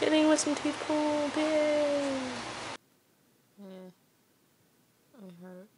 Hitting with some teeth pulled. Yay. Yeah. I hurt.